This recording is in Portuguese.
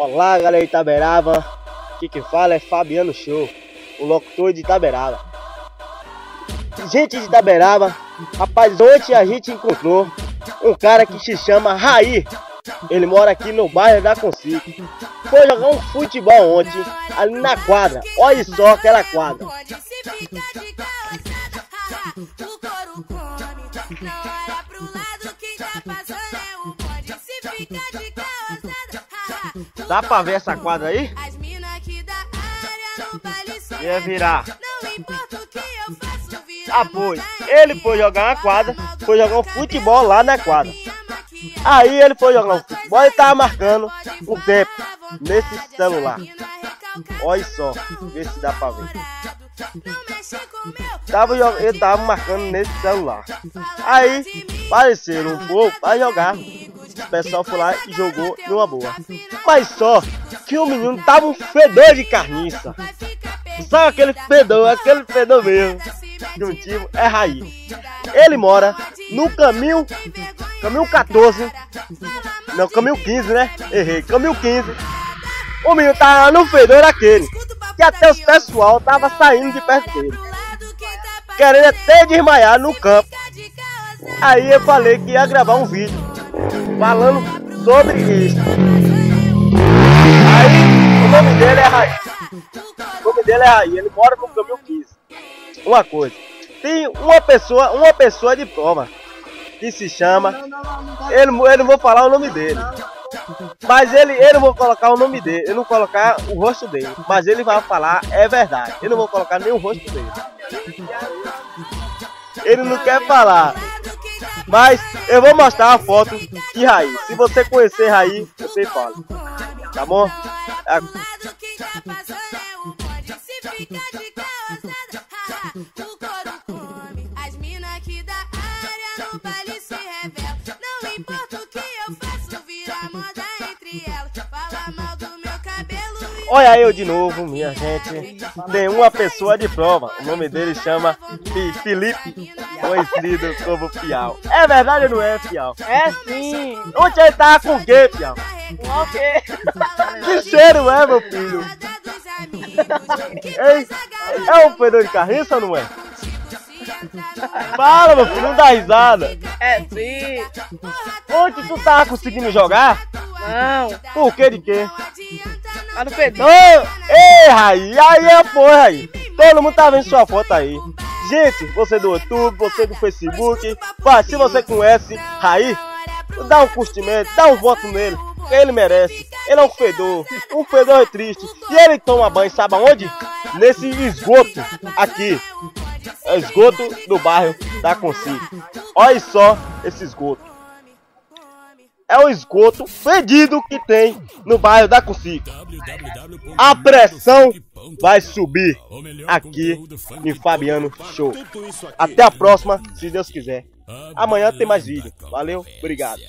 Olá, galera de Itaberaba. Aqui que fala é Fabiano Show, o locutor de Itaberaba. Gente de Itaberaba, rapaz, ontem a gente encontrou um cara que se chama Raí. Ele mora aqui no bairro da Consigo. Foi jogar um futebol ontem, ali na quadra. Olha só aquela quadra. Dá pra ver essa quadra aí? Ia virar. Ah, foi. Ele foi jogar na quadra, foi jogar um futebol lá na quadra. Aí ele foi jogar um futebol e tava marcando o tempo nesse celular. Olha só, vê se dá pra ver. Tava, ele tava marcando nesse celular. Aí apareceram um povo pra jogar. O pessoal foi lá e jogou numa boa. Mas só que o menino tava um fedor de carniça. Sabe aquele fedor, aquele fedor mesmo. De um time é Raí. Ele mora no caminho. Caminho 14. Não, caminho 15, né? Errei. Caminho 15. O menino tava no fedor aquele. Que até os pessoal tava saindo de perto dele. Querendo até desmaiar no campo. Aí eu falei que ia gravar um vídeo falando sobre isso. Aí o nome dele é Raí. O nome dele é Raí, ele mora no caminho 15. Uma coisa, tem uma pessoa, uma pessoa de prova que se chama. Ele, eu não vou falar o nome dele. Mas ele, ele não vou colocar o nome dele, eu não vou colocar o rosto dele, mas ele vai falar é verdade. Eu não vou colocar nem o rosto dele. Ele não quer falar. Mas eu vou mostrar a foto de Raí. Se você conhecer Raí, você fala. Tá bom? É... Olha eu de novo, minha gente. Tem uma pessoa de prova. O nome dele chama Felipe, conhecido como Piau. É verdade ou não é, Piau? É sim. Onde ele tava com o quê, Piau? Com o quê? Que cheiro é, meu filho? Ei, é um fedor de carriça ou não é? Fala, meu filho, não dá risada. É sim. Onde tu tava conseguindo jogar? Não. Por que de quê? Tá no fedor. Ei, Raí, aí é porra aí. Todo mundo tá vendo sua foto aí. Gente, você do YouTube, você do Facebook, se você conhece Raí, dá um curtimento, dá um voto nele. Ele merece. Ele é um fedor. Um fedor é triste. E ele toma banho, sabe aonde? Nesse esgoto aqui. É esgoto do bairro da Consi. Olha só esse esgoto. É o esgoto fedido que tem no bairro da Consi. A pressão vai subir aqui em Fabiano Show. Até a próxima, se Deus quiser. Amanhã tem mais vídeo. Valeu, obrigado.